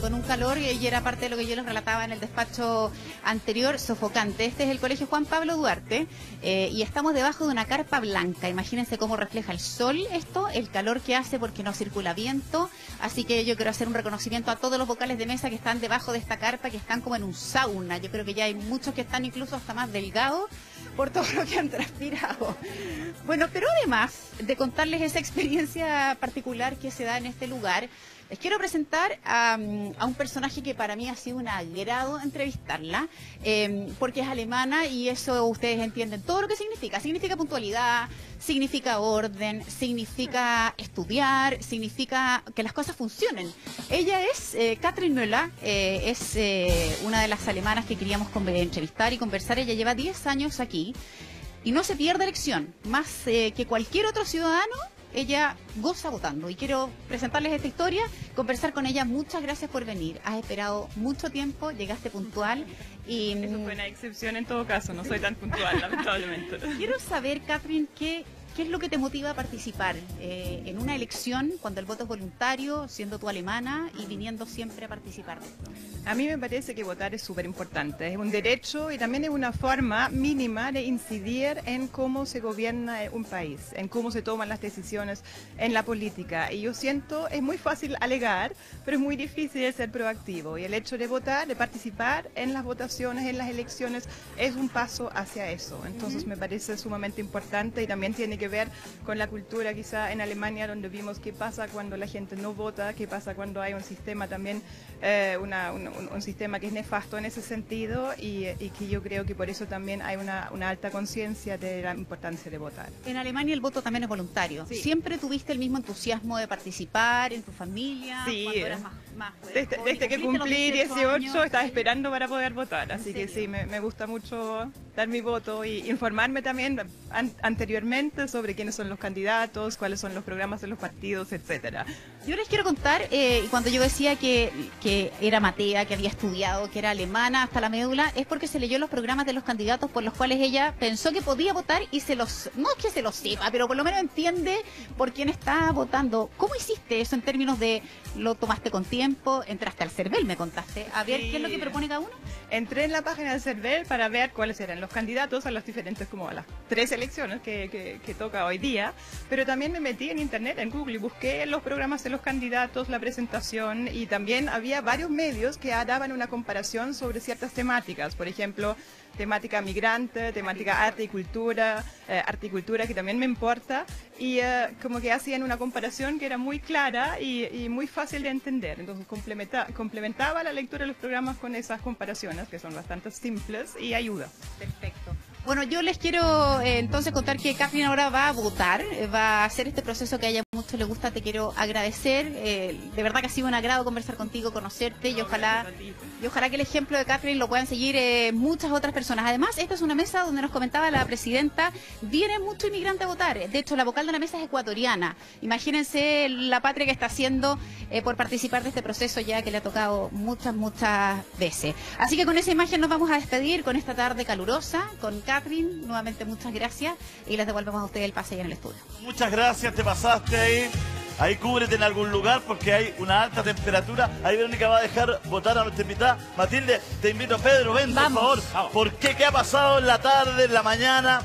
con un calor y era parte de lo que yo les relataba en el despacho anterior, sofocante. Este es el Colegio Juan Pablo Duarte eh, y estamos debajo de una carpa blanca. Imagínense cómo refleja el sol esto, el calor que hace porque no circula viento. Así que yo quiero hacer un reconocimiento a todos los vocales de mesa que están debajo de esta carpa, que están como en un sauna. Yo creo que ya hay muchos que están incluso hasta más delgados por todo lo que han transpirado. Bueno, pero además de contarles esa experiencia particular que se da en este lugar, les quiero presentar a, un personaje que para mí ha sido un agrado entrevistarla, em, porque es alemana y eso ustedes entienden todo lo que significa. Significa puntualidad, significa orden, significa estudiar, significa que las cosas funcionen. Ella es eh, Katrin Müller, eh, es eh, una de las alemanas que queríamos entrevistar y conversar. Ella lleva 10 años aquí y no se pierde elección, más que cualquier otro ciudadano ella goza votando y quiero presentarles esta historia, conversar con ella. Muchas gracias por venir. Has esperado mucho tiempo, llegaste puntual y... Eso fue una excepción en todo caso, no soy tan puntual, lamentablemente. Quiero saber, Catherine, qué, ¿Qué es lo que te motiva a participar eh, en una elección cuando el voto es voluntario, siendo tú alemana y viniendo siempre a participar? A mí me parece que votar es súper importante. Es un derecho y también es una forma mínima de incidir en cómo se gobierna un país, en cómo se toman las decisiones en la política. Y yo siento, es muy fácil alegar, pero es muy difícil ser proactivo. Y el hecho de votar, de participar en las votaciones, en las elecciones, es un paso hacia eso. Entonces me parece sumamente importante y también tiene que ver con la cultura quizá en Alemania, donde vimos qué pasa cuando la gente no vota, qué pasa cuando hay un sistema también, eh, un, sistema que es nefasto en ese sentido y, que yo creo que por eso también hay una, alta conciencia de la importancia de votar. En Alemania el voto también es voluntario. ¿Siempre tuviste el mismo entusiasmo de participar en tu familia? Sí. Desde, que cumplí 18 estaba esperando para poder votar, así que sí, me, me gusta mucho dar mi voto y informarme también anteriormente sobre quiénes son los candidatos, cuáles son los programas de los partidos, etcétera. Yo les quiero contar, eh, cuando yo decía que, que era matea, que había estudiado, que era alemana hasta la médula, es porque se leyó los programas de los candidatos por los cuales ella pensó que podía votar y se los, no es que se los sepa, pero por lo menos entiende por quién está votando. ¿Cómo hiciste eso en términos de lo tomaste con tiempo? Entraste al CERVEL, me contaste. A ver, ¿qué es lo que propone cada uno? Entré en la página del CERVEL para ver cuáles eran los candidatos a las diferentes, como a las tres elecciones que, que, toca hoy día, pero también me metí en internet, en Google, y busqué los programas de los candidatos, la presentación, y también había varios medios que daban una comparación sobre ciertas temáticas, por ejemplo, temática migrante, temática arte y cultura, eh, arte y cultura que también me importa, y eh, como que hacían una comparación que era muy clara y, muy fácil de entender. Entonces complementaba la lectura de los programas con esas comparaciones que son bastante simples y ayuda. Perfecto. Bueno, yo les quiero eh, entonces contar que Catherine ahora va a votar, eh, va a hacer este proceso que a ella mucho le gusta. Te quiero agradecer. Eh, de verdad que ha sido un agrado conversar contigo, conocerte y ojalá, y ojalá que el ejemplo de Catherine lo puedan seguir muchas otras personas. Además, esta es una mesa donde nos comentaba la presidenta, viene mucho inmigrante a votar. De hecho, la vocal de la mesa es ecuatoriana. Imagínense la patria que está haciendo por participar de este proceso ya que le ha tocado muchas, muchas veces. Así que con esa imagen nos vamos a despedir con esta tarde calurosa, con Catherine, nuevamente muchas gracias y les devolvemos a ustedes el pase ahí en el estudio. Muchas gracias, te pasaste ahí. Ahí cúbrete en algún lugar porque hay una alta temperatura. Ahí Verónica va a dejar votar a nuestra invitada. Matilde, te invito, Pedro, ven por favor. ¿Por qué? ¿Qué ha pasado en la tarde, en la mañana?